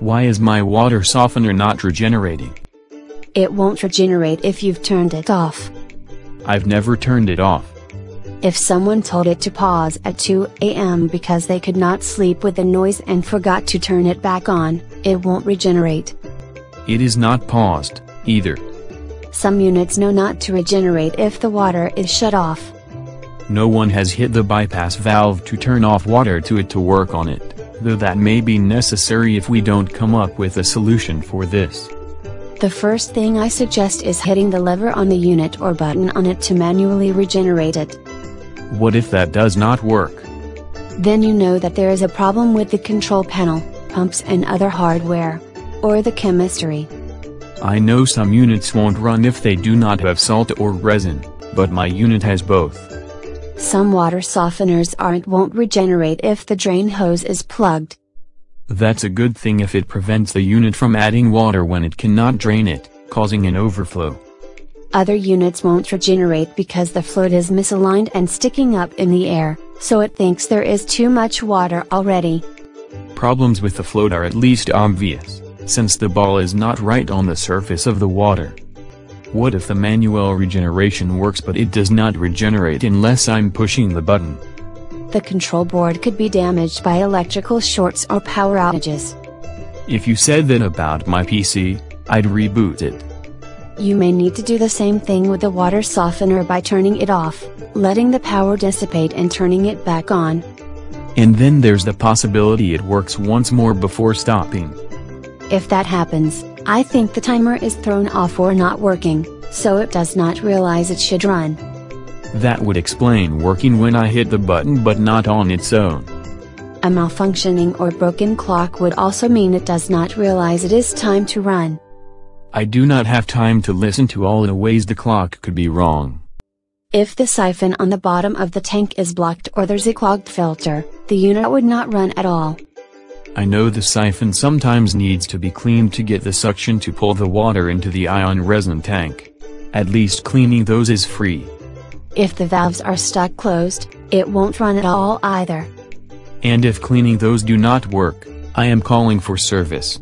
Why is my water softener not regenerating? It won't regenerate if you've turned it off. I've never turned it off. If someone told it to pause at 2 am because they could not sleep with the noise and forgot to turn it back on, it won't regenerate. It is not paused, either. Some units know not to regenerate if the water is shut off. No one has hit the bypass valve to turn off water to it to work on it, though that may be necessary if we don't come up with a solution for this. The first thing I suggest is hitting the lever on the unit or button on it to manually regenerate it. What if that does not work? Then you know that there is a problem with the control panel, pumps and other hardware. Or the chemistry. I know some units won't run if they do not have salt or resin, but my unit has both. Some water softeners aren't won't regenerate if the drain hose is plugged. That's a good thing if it prevents the unit from adding water when it cannot drain it, causing an overflow. Other units won't regenerate because the float is misaligned and sticking up in the air, so it thinks there is too much water already. Problems with the float are at least obvious, since the ball is not right on the surface of the water. What if the manual regeneration works but it does not regenerate unless I'm pushing the button? The control board could be damaged by electrical shorts or power outages. If you said that about my PC, I'd reboot it. You may need to do the same thing with the water softener by turning it off, letting the power dissipate and turning it back on. And then there's the possibility it works once more before stopping. If that happens, I think the timer is thrown off or not working, so it does not realize it should run. That would explain working when I hit the button but not on its own. A malfunctioning or broken clock would also mean it does not realize it is time to run. I do not have time to listen to all the ways the clock could be wrong. If the siphon on the bottom of the tank is blocked or there's a clogged filter, the unit would not run at all. I know the siphon sometimes needs to be cleaned to get the suction to pull the water into the ion resin tank. At least cleaning those is free. If the valves are stuck closed, it won't run at all either. And if cleaning those do not work, I am calling for service.